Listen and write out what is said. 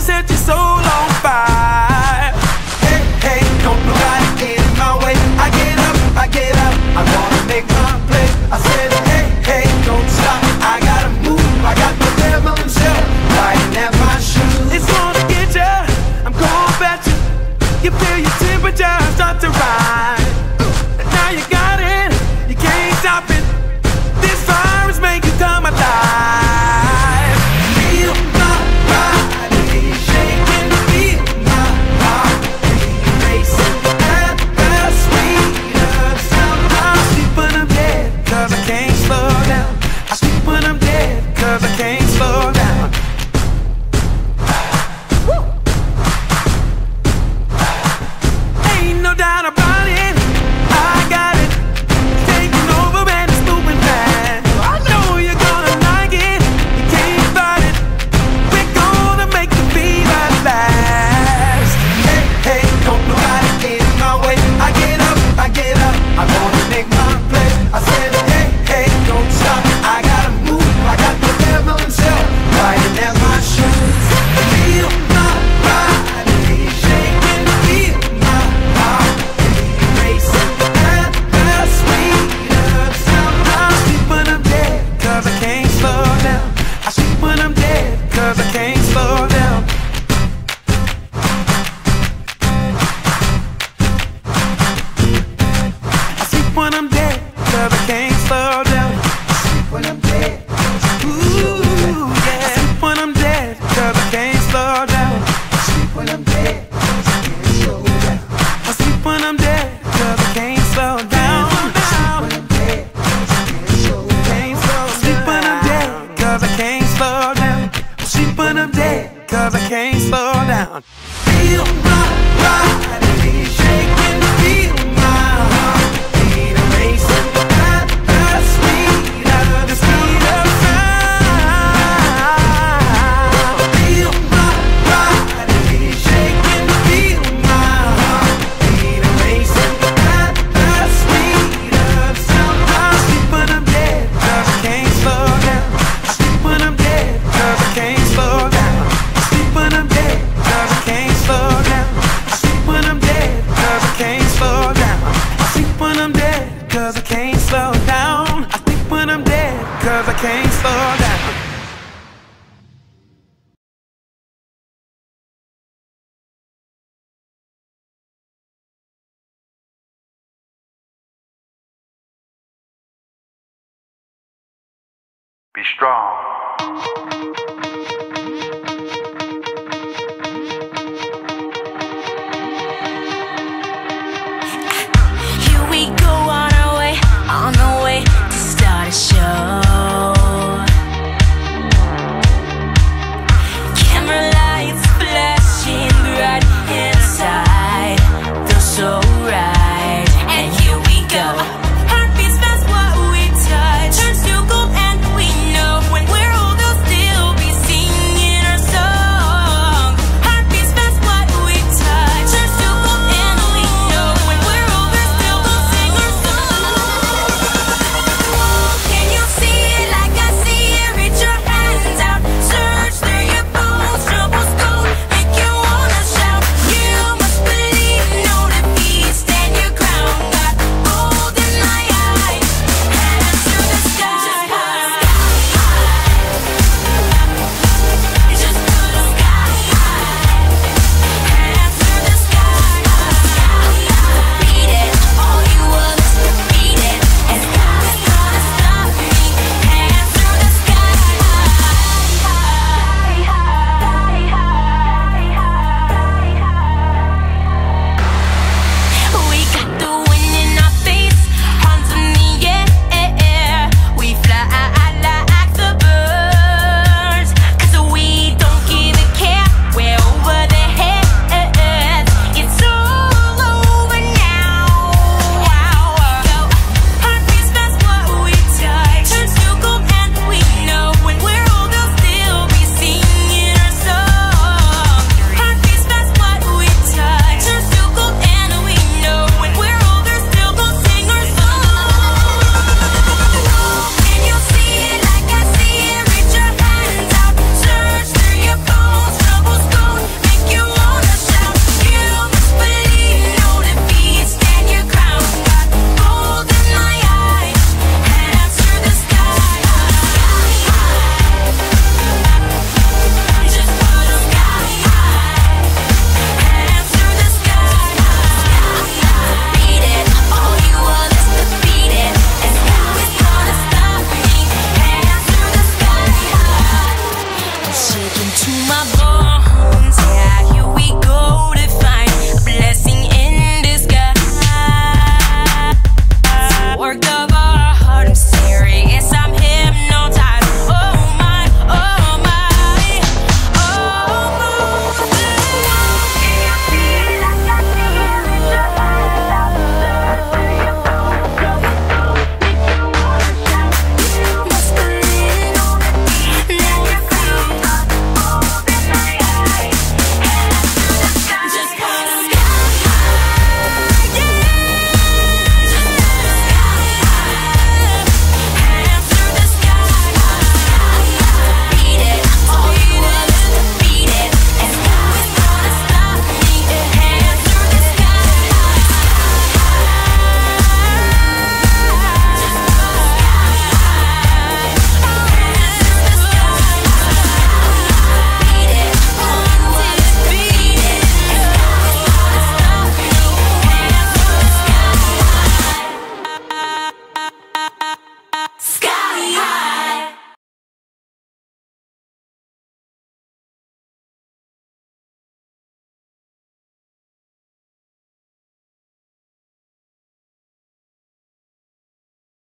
been searching so long. cause I can't slow down. Be strong.